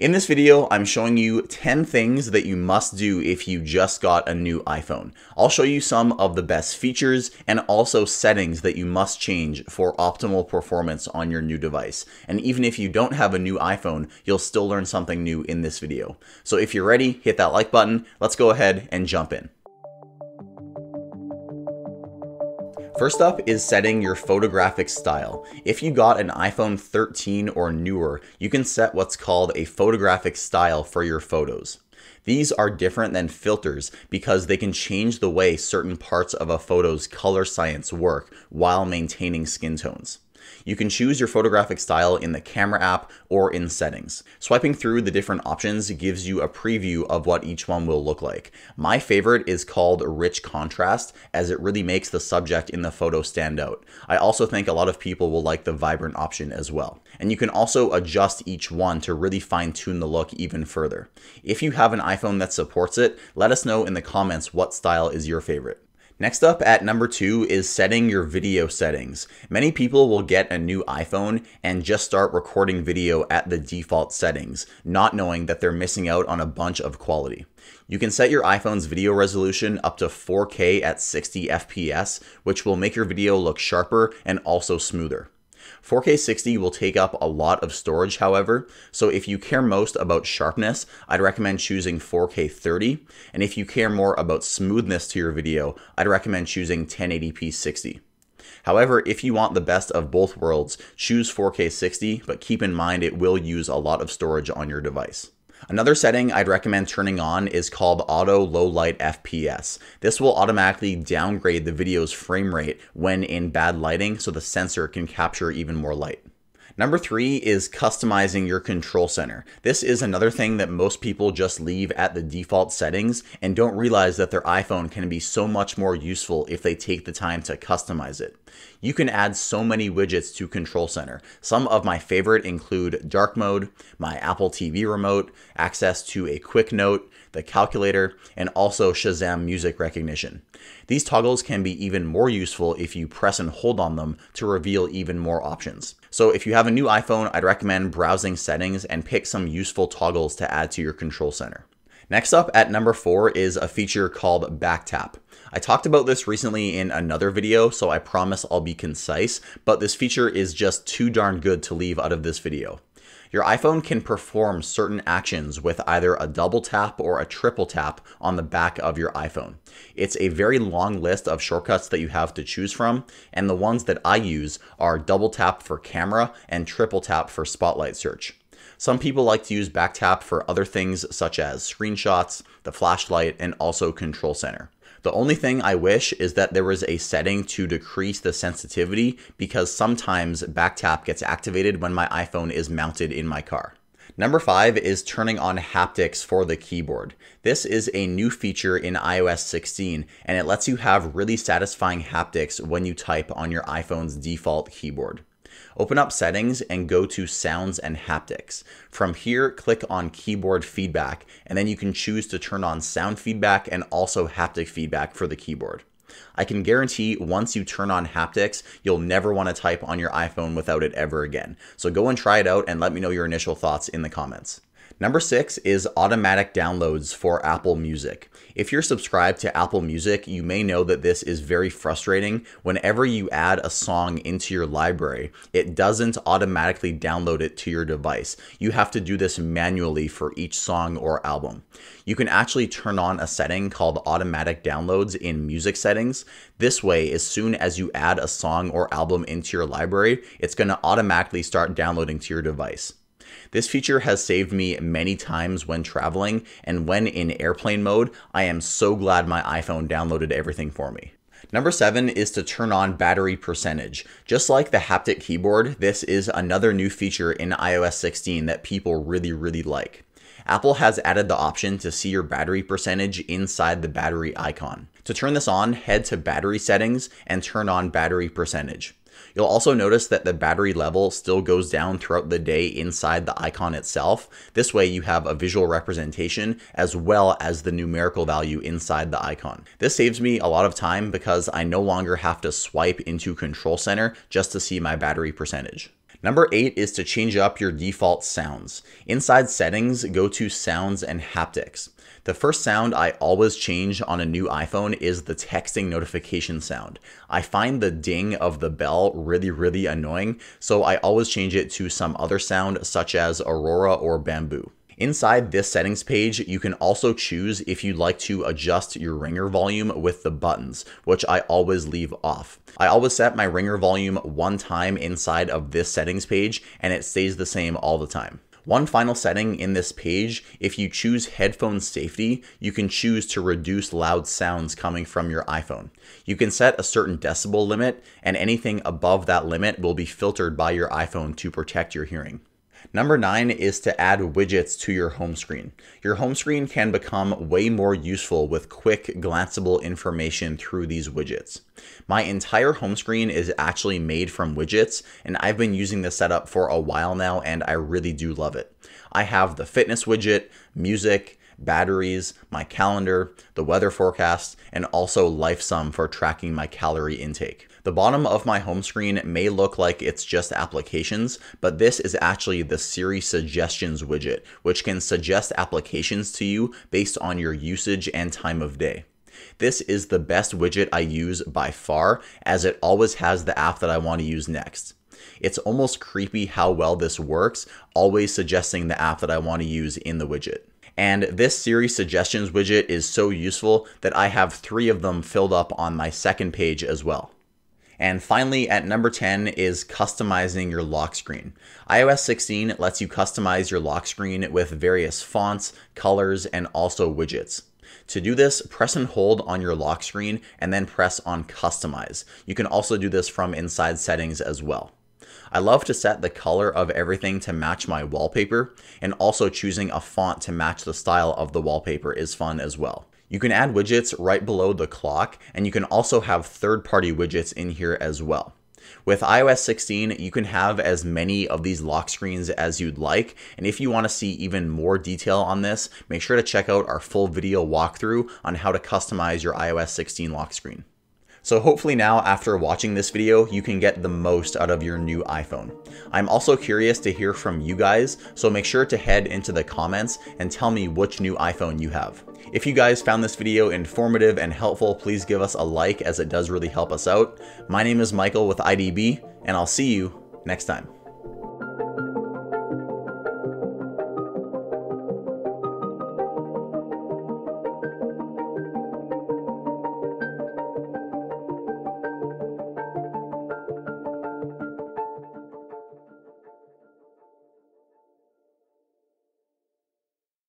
In this video, I'm showing you 10 things that you must do if you just got a new iPhone. I'll show you some of the best features and also settings that you must change for optimal performance on your new device. And even if you don't have a new iPhone, you'll still learn something new in this video. So if you're ready, hit that like button. Let's go ahead and jump in. First up is setting your photographic style. If you got an iPhone 13 or newer, you can set what's called a photographic style for your photos. These are different than filters because they can change the way certain parts of a photo's color science work while maintaining skin tones. You can choose your photographic style in the camera app or in settings. Swiping through the different options gives you a preview of what each one will look like. My favorite is called rich contrast as it really makes the subject in the photo stand out. I also think a lot of people will like the vibrant option as well. And you can also adjust each one to really fine tune the look even further. If you have an iPhone that supports it, let us know in the comments what style is your favorite. Next up at number two is setting your video settings. Many people will get a new iPhone and just start recording video at the default settings, not knowing that they're missing out on a bunch of quality. You can set your iPhone's video resolution up to 4K at 60 FPS, which will make your video look sharper and also smoother. 4K 60 will take up a lot of storage, however, so if you care most about sharpness, I'd recommend choosing 4K 30, and if you care more about smoothness to your video, I'd recommend choosing 1080p 60. However, if you want the best of both worlds, choose 4K 60, but keep in mind it will use a lot of storage on your device. Another setting I'd recommend turning on is called Auto Low Light FPS. This will automatically downgrade the video's frame rate when in bad lighting so the sensor can capture even more light. Number three is customizing your control center. This is another thing that most people just leave at the default settings and don't realize that their iPhone can be so much more useful if they take the time to customize it. You can add so many widgets to Control Center. Some of my favorite include dark mode, my Apple TV remote, access to a quick note, the calculator, and also Shazam music recognition. These toggles can be even more useful if you press and hold on them to reveal even more options. So if you have a new iPhone, I'd recommend browsing settings and pick some useful toggles to add to your control center. Next up at number four is a feature called back tap. I talked about this recently in another video, so I promise I'll be concise, but this feature is just too darn good to leave out of this video. Your iPhone can perform certain actions with either a double tap or a triple tap on the back of your iPhone. It's a very long list of shortcuts that you have to choose from, and the ones that I use are double tap for camera and triple tap for spotlight search. Some people like to use back tap for other things such as screenshots, the flashlight, and also control center. The only thing I wish is that there was a setting to decrease the sensitivity because sometimes backtap gets activated when my iPhone is mounted in my car. Number five is turning on haptics for the keyboard. This is a new feature in iOS 16 and it lets you have really satisfying haptics when you type on your iPhone's default keyboard. Open up settings and go to sounds and haptics. From here, click on keyboard feedback, and then you can choose to turn on sound feedback and also haptic feedback for the keyboard. I can guarantee once you turn on haptics, you'll never want to type on your iPhone without it ever again. So go and try it out and let me know your initial thoughts in the comments. Number six is automatic downloads for Apple Music. If you're subscribed to Apple Music, you may know that this is very frustrating. Whenever you add a song into your library, it doesn't automatically download it to your device. You have to do this manually for each song or album. You can actually turn on a setting called automatic downloads in music settings. This way, as soon as you add a song or album into your library, it's going to automatically start downloading to your device. This feature has saved me many times when traveling, and when in airplane mode, I am so glad my iPhone downloaded everything for me. Number seven is to turn on battery percentage. Just like the haptic keyboard, this is another new feature in iOS 16 that people really, really like. Apple has added the option to see your battery percentage inside the battery icon. To turn this on, head to battery settings and turn on battery percentage. You'll also notice that the battery level still goes down throughout the day inside the icon itself. This way you have a visual representation as well as the numerical value inside the icon. This saves me a lot of time because I no longer have to swipe into Control Center just to see my battery percentage. Number eight is to change up your default sounds. Inside settings, go to sounds and haptics. The first sound I always change on a new iPhone is the texting notification sound. I find the ding of the bell really, really annoying, so I always change it to some other sound such as Aurora or Bamboo. Inside this settings page, you can also choose if you'd like to adjust your ringer volume with the buttons, which I always leave off. I always set my ringer volume one time inside of this settings page and it stays the same all the time. One final setting in this page, if you choose headphone safety, you can choose to reduce loud sounds coming from your iPhone. You can set a certain decibel limit, and anything above that limit will be filtered by your iPhone to protect your hearing. Number nine is to add widgets to your home screen. Your home screen can become way more useful with quick, glanceable information through these widgets. My entire home screen is actually made from widgets, and I've been using this setup for a while now, and I really do love it. I have the fitness widget, music, batteries, my calendar, the weather forecast, and also LifeSum for tracking my calorie intake. The bottom of my home screen may look like it's just applications, but this is actually the Siri suggestions widget, which can suggest applications to you based on your usage and time of day. This is the best widget I use by far, as it always has the app that I want to use next. It's almost creepy how well this works, always suggesting the app that I want to use in the widget. And this Siri suggestions widget is so useful that I have three of them filled up on my second page as well. And finally, at number 10 is customizing your lock screen. iOS 16 lets you customize your lock screen with various fonts, colors, and also widgets. To do this, press and hold on your lock screen and then press on Customize. You can also do this from inside settings as well. I love to set the color of everything to match my wallpaper, and also choosing a font to match the style of the wallpaper is fun as well. You can add widgets right below the clock, and you can also have third-party widgets in here as well. With iOS 16, you can have as many of these lock screens as you'd like, and if you want to see even more detail on this, make sure to check out our full video walkthrough on how to customize your iOS 16 lock screen. So hopefully now after watching this video, you can get the most out of your new iPhone. I'm also curious to hear from you guys, so make sure to head into the comments and tell me which new iPhone you have. If you guys found this video informative and helpful, please give us a like as it does really help us out. My name is Michael with IDB, and I'll see you next time.